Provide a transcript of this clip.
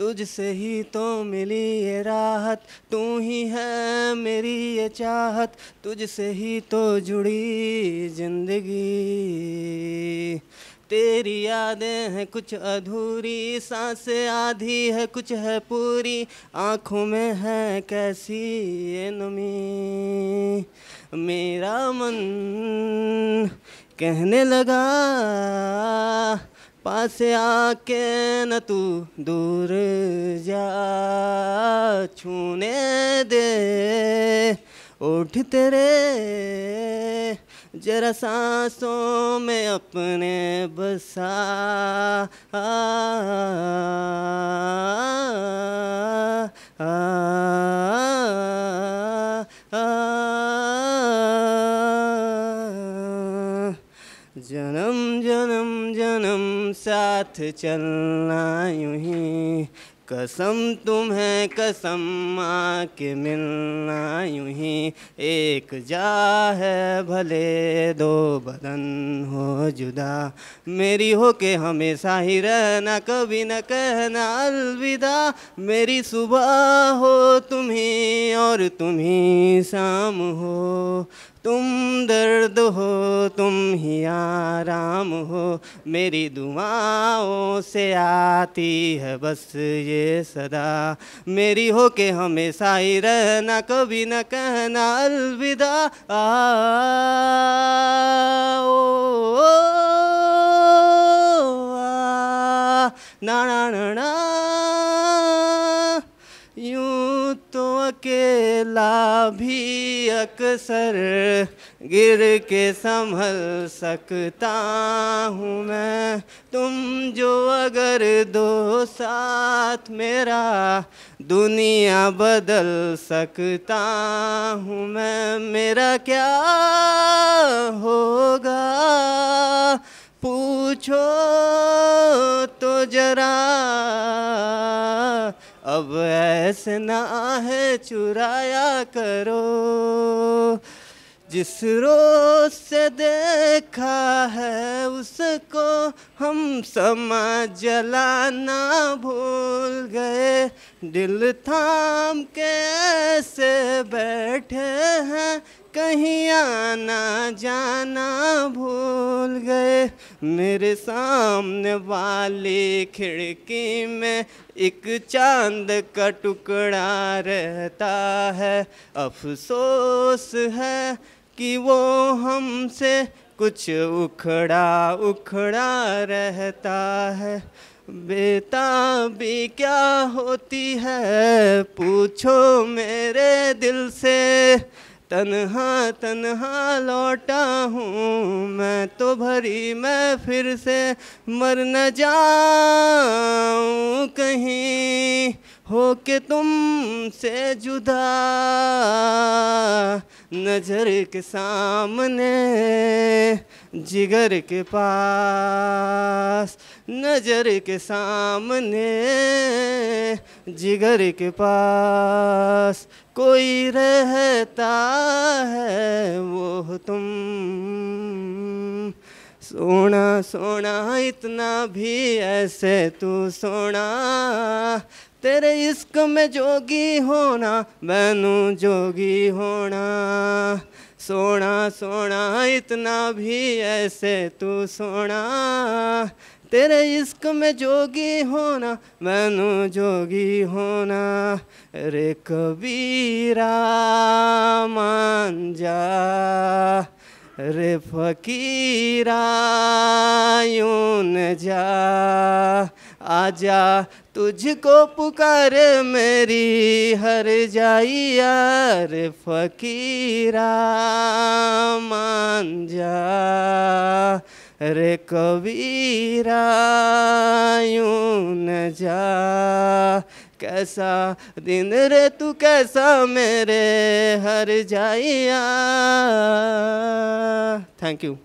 तुझसे ही तो मिली ये राहत, तू ही है मेरी ये चाहत, तुझसे ही तो जुड़ी ज़िंदगी। तेरी यादें हैं कुछ अधूरी, साँसें आधी है कुछ है पूरी, आँखों में है कैसी ये नमी। मेरा मन कहने लगा पास आके न तू दूर जा छूने दे। उठ तेरे जरा सांसों में अपने बसा। आ, आ, आ, जन्म साथ चलना यूँ ही। कसम तुम्हें कसम माँ के मिलना यूँ ही। एक जा है भले दो बदन हो जुदा। मेरी हो के हमेशा ही रहना, कभी न कहना अलविदा। मेरी सुबह हो तुम ही और तुम ही शाम हो। तुम दर्द हो तुम ही आराम हो मेरी दुआओं से आती है बस ये सदा। मेरी हो के हमेशा ही रहना कभी न कहना अलविदा। आ, ओ, ना ना ना ना। यूँ तो अकेला भी अक्सर गिर के संभल सकता हूँ मैं। तुम जो अगर दो साथ मेरा दुनिया बदल सकता हूँ मैं, मेरा क्या होगा? पूछो तो जरा अब ऐसे ना है चुराया करो। जिस रोज से देखा है उसको हम समझ जलाना भूल गए। दिल थाम के ऐसे बैठे हैं कहीं आना जाना भूल गए। मेरे सामने वाली खिड़की में एक चाँद का टुकड़ा रहता है। अफसोस है कि वो हमसे कुछ उखड़ा उखड़ा रहता है। बेताबी क्या होती है, पूछो मेरे दिल से। तन्हा तन्हा लौटा हूँ मैं तो भरी, मैं फिर से मर न जाऊँ कहीं। हो के तुम से जुदा नज़र के सामने, जिगर के पास। नज़र के सामने, जिगर के पास। कोई रहता है वो तुम। सोना सोना, इतना भी ऐसे तू सोना। तेरे इश्क में जोगी होना मैनू जोगी होना। सोना सोना, इतना भी ऐसे तू सोना। तेरे इश्क में जोगी होना मैनू जोगी होना। रे कबीरा, मान जा। रे फकीरा यूँ न जा, आजा तुझको पुकार मेरी, हर जाइया रे फकीरा मान जा। रे कबीरा यूँ न जा कैसा दिन रे तू कैसा मेरे हर जाइया। Thank you